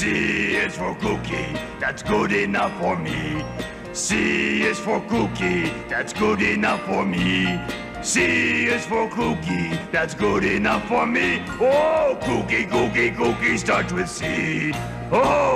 C is for cookie, that's good enough for me. C is for cookie, that's good enough for me. C is for cookie, that's good enough for me. Oh, cookie, cookie, cookie starts with C. Oh,